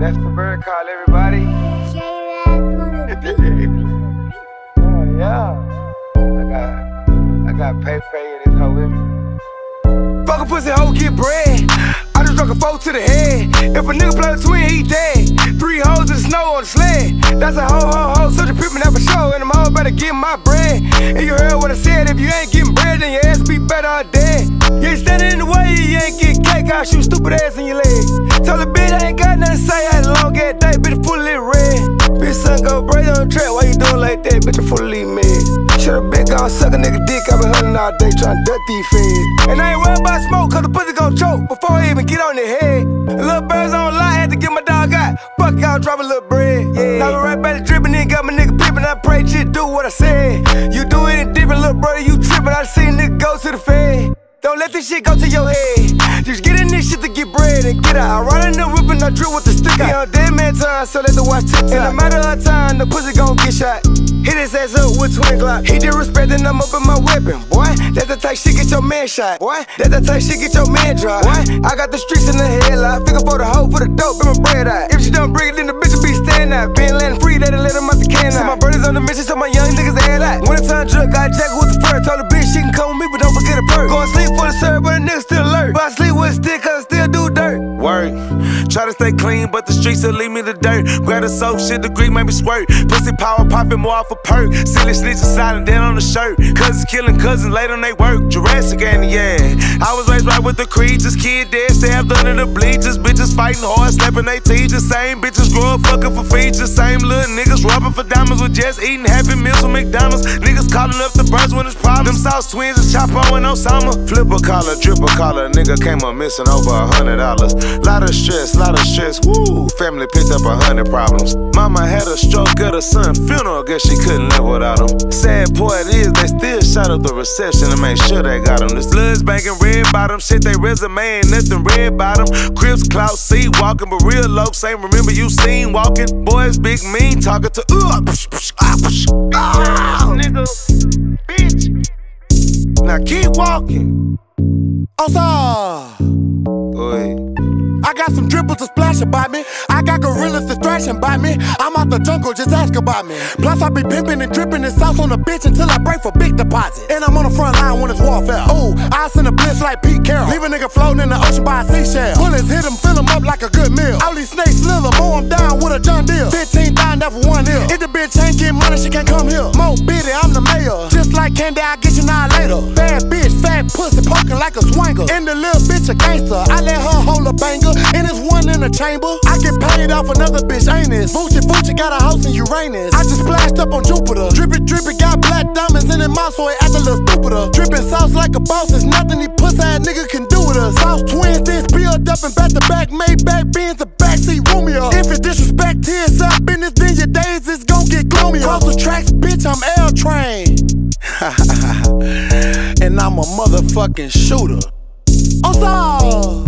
That's the bird call, everybody. oh, yeah. I got, I got pay pay in this hoe with me. Fuck a pussy hoe, get bread. I just drunk a four to the head. If a nigga play a twin, he dead. Three hoes in the snow on the sled. That's a hoe, hoe, hoe. Such a pimpin' that for sure. And them hoes better get my bread. And you heard what I said. If you ain't getting bread, then your ass be better dead. You ain't standing in the way, you ain't get cake. I'll shoot stupid ass in your leg. Like that? Bitch, I'm full of mad. Should've been gone, suck a nigga dick. i been hunting all day, trying to duck these feds. And I ain't worried about smoke, cause the pussy gon' choke before I even get on the head. Little birds on lie, had to get my dog out. Fuck out, drop a little bread. Yeah. Now right back to drippin', then got my nigga pippin'. I pray shit, do what I said. You do it different, little brother, you trippin'. I seen nigga go to the fed. Don't let this shit go to your head. Just get in this shit to get bread and get out. I run in the whip and I drill with the stick out. on dead man time, so let the watch tick In a matter of time, the pussy gon' get shot. Hit his ass up with twin glock. He disrespectin', I'm up in my weapon. Boy, that's the type shit get your man shot. Boy, that's the type shit get your man dry. Boy, I got the streets in the headlock. Figure for the hoe, for the dope, bring my bread out. If she don't bring it, then the bitch will be stand out. Been letting free, they let him out the can out. So my brothers on the mission, so my young niggas head out. Wintertime drunk, got jack with the fur. Told the bitch she can come with me, but don't forget a perk. Go and sleep for the serve, but the nigga Work. Try to stay clean, but the streets will leave me the dirt. Grab a soap, shit, the Greek make me squirt. Pussy power popping more off a perk. Silly snitch and down on the shirt. Cousins killing cousins late on they work. Jurassic and yeah. I was raised right with the creatures. Kid dead, stabbed under the bleachers. Bitches fighting hard, slapping they teachers. Same bitches grow up fucking for features. Same little niggas rubbing for diamonds with just eating happy meals with McDonald's. Niggas calling up the birds when it's problems. Them Sauce Twinz is Chapo and Osama. Flip a collar, drip a collar. Nigga came up missing over a hundred dollars. Lot of stress, lot of stress. Woo, family picked up a hundred problems. Mama had a stroke at her son funeral. Guess she couldn't live without him. Sad part is they still shot up the reception to make sure they got him. This blood's banking red bottom. Shit, they resume ain't nothing red bottom. Crips, clout, seat walking, but real locs ain't remember you seen walking. Boys, big mean talking to uh, psh, psh, ah, psh, ah, nigga, bitch. Now keep walking. Osa! I got some dribbles to splash about me. I got gorillas to thrash about me. I'm out the jungle, just ask about me. Plus, I be pimping and dripping and sauce on the bitch until I break for big deposits. And I'm on the front line when it's warfare. Ooh, I send a blitz like Pete Carroll. Leave a nigga floating in the ocean by a seashell. Bullets hit him, fill him up like a good meal. All these snakes slither, mow him down with a John Deere. 15,000 that for one hill. If the bitch ain't getting money, she can't come here. Mo Biddy, I'm the mayor. Just like Candy, I'll get you now later. Bad bitch, fat pussy, poking like a swanger. And the little bitch a gangster. I let her chamber. I get paid off another bitch, ain't it? Fucci Fucci got a house in Uranus. I just splashed up on Jupiter. Drippy drippy got black diamonds in his mouth, so it act a little stupider. Dripping sauce like a boss, there's nothing he pussy ass nigga can do with us. Sauce Twinz, then peeled up and back to back, made back bins, the backseat Romeo. If it disrespect to yourself business, then your days is gon' get gloomy. Cross the tracks, bitch, I'm El Trainn. and I'm a motherfucking shooter. I'm.